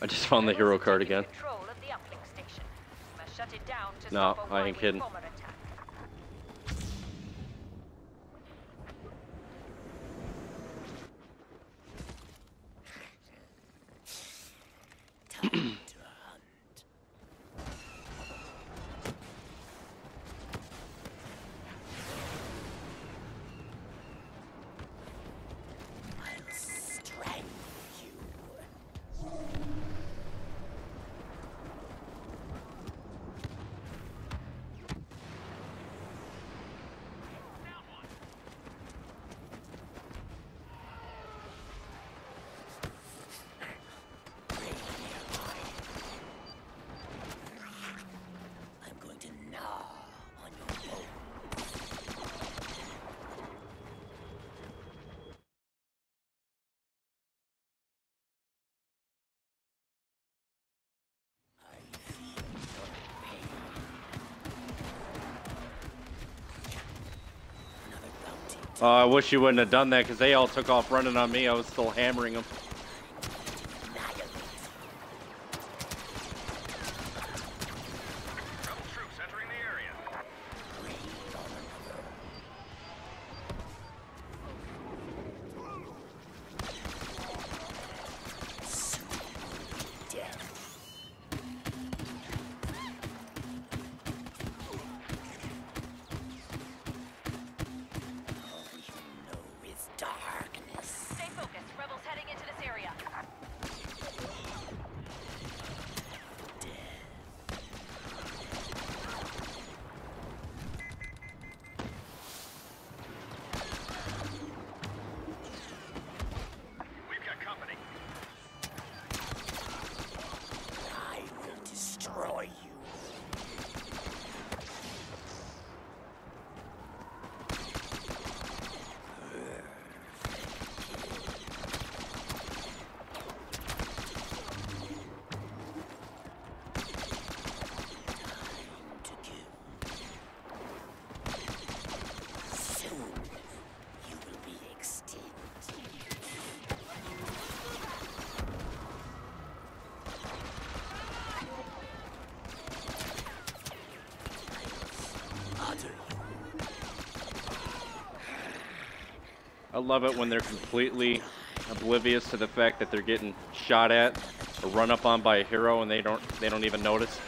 I just found the hero card again. The uplink station. Must shut it down to No, I ain't kidding. bomber attack. Time to hunt. I'll strangle you. I'm going to gnaw on your bone. I feel your pain. Another Oh, I wish you wouldn't have done that because they all took off running on me. I was still hammering them. I love it when they're completely oblivious to the fact that they're getting shot at or run up on by a hero and they don't they don't even notice.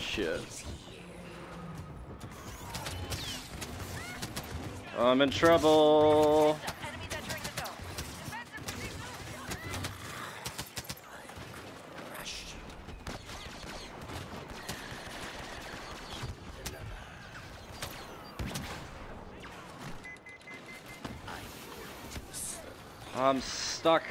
Shit. I'm in trouble. I'm entering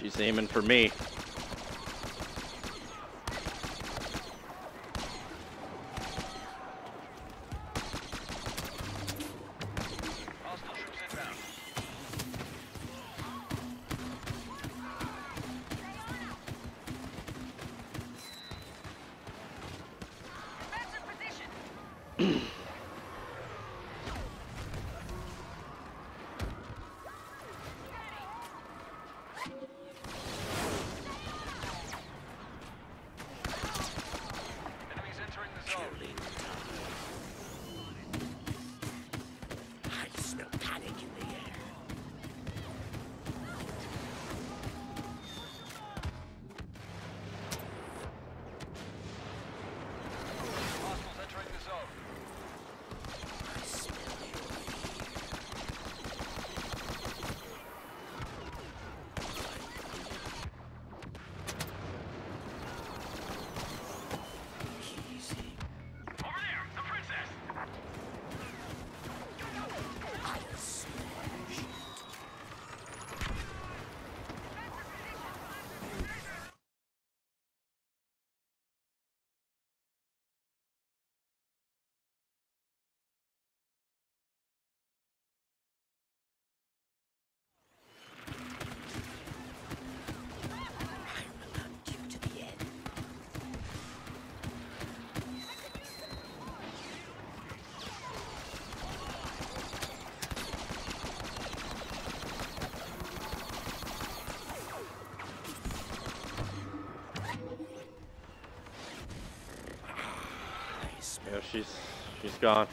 She's aiming for me. She's she's gone.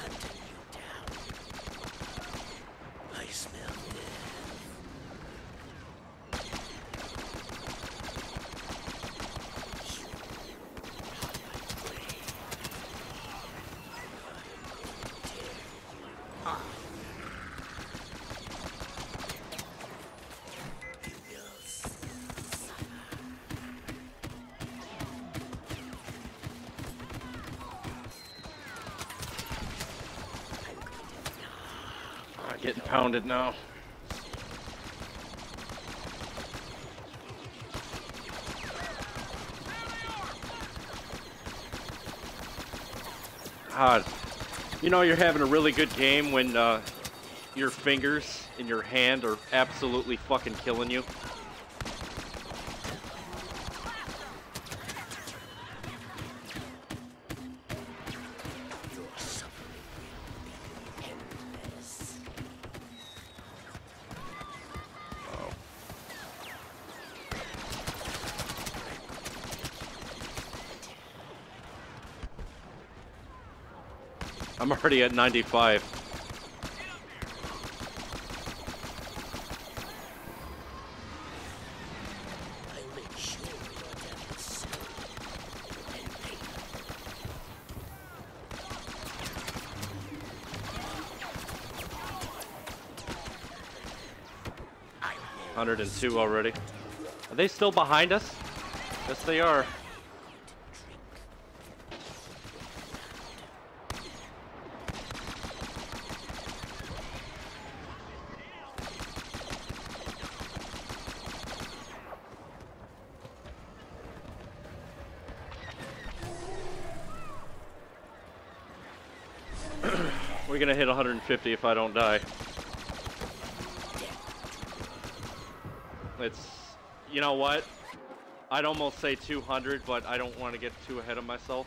hunting you down. I smell death. You are my prey. I will tear you apart. You will suffer. I'm going to Ah, getting pounded now. God, you know you're having a really good game when uh, your fingers in your hand are absolutely fucking killing you. I'm already at 95. I'll make sure your death is slow and 102 already. Are they still behind us? Yes, they are. We're gonna hit 150 if I don't die. It's, you know what? I'd almost say 200, but I don't want to get too ahead of myself.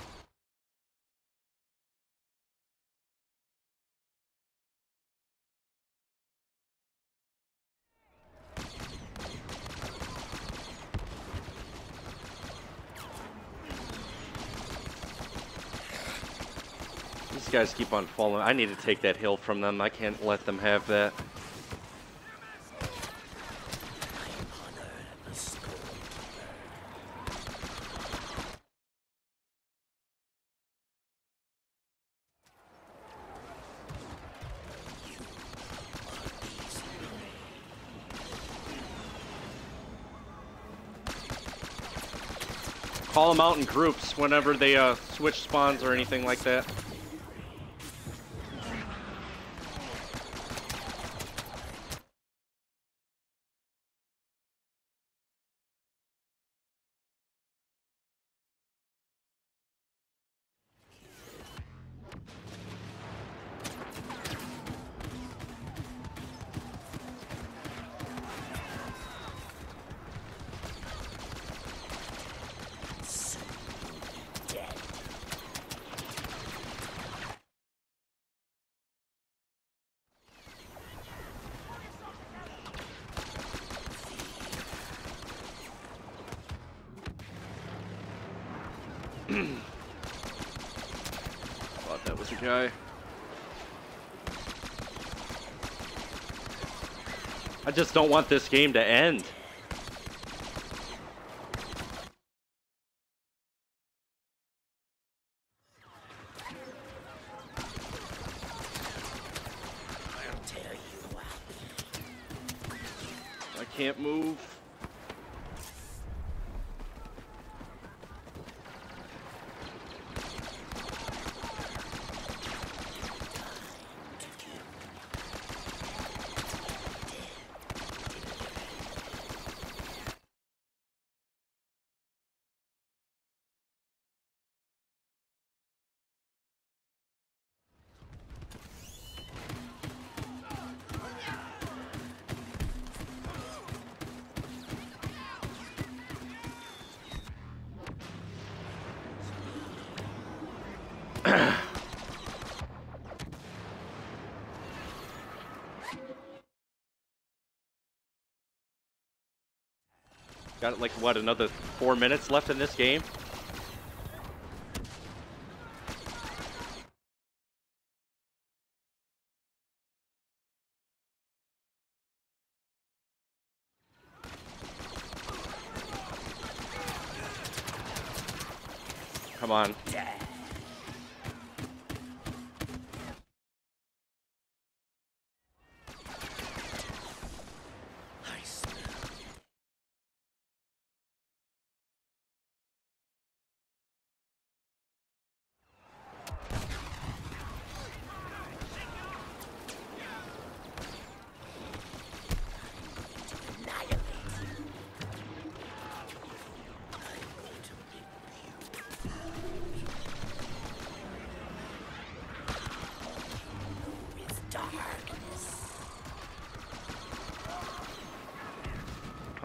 These guys keep on falling. I need to take that hill from them. I can't let them have that. Call them out in groups whenever they uh, switch spawns or anything like that. Thought that was a guy. I just don't want this game to end. Got like what another four minutes left in this game.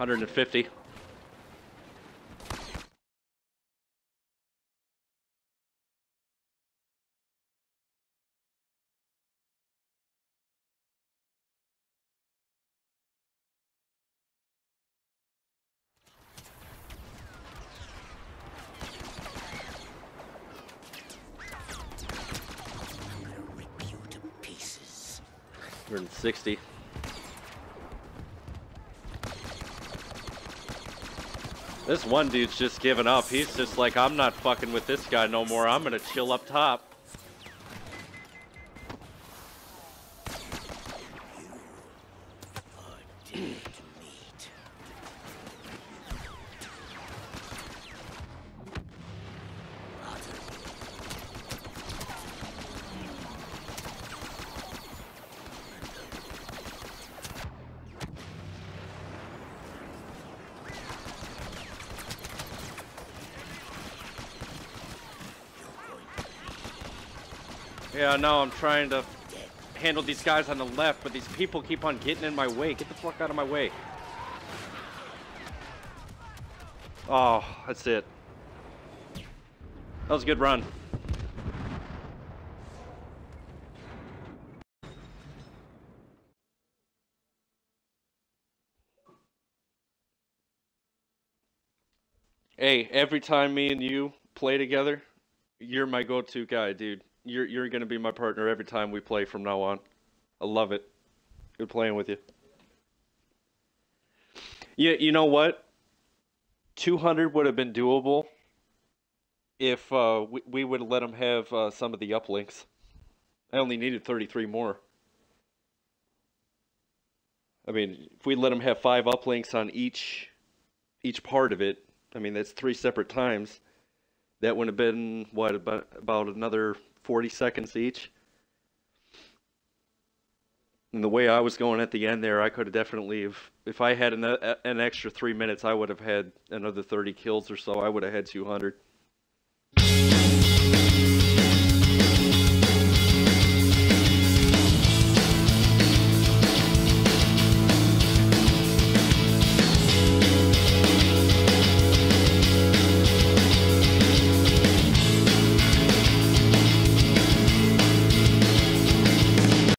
150. I'm gonna rip you to pieces. 160. This one dude's just giving up. He's just like, I'm not fucking with this guy no more. I'm gonna chill up top. Yeah, no, I'm trying to handle these guys on the left, but these people keep on getting in my way. Get the fuck out of my way. Oh, that's it. That was a good run. Hey, every time me and you play together, you're my go-to guy, dude. You're you're gonna be my partner every time we play from now on. I love it. Good playing with you. Yeah, you know what? 200 would have been doable if uh, we, we would have let him have uh, some of the uplinks. I only needed 33 more. I mean, if we let him have five uplinks on each each part of it, I mean that's three separate times. That would have been what about about another 40 seconds each. And the way I was going at the end there, I could have definitely, if, if I had an, uh, an extra three minutes, I would have had another 30 kills or so. I would have had 200.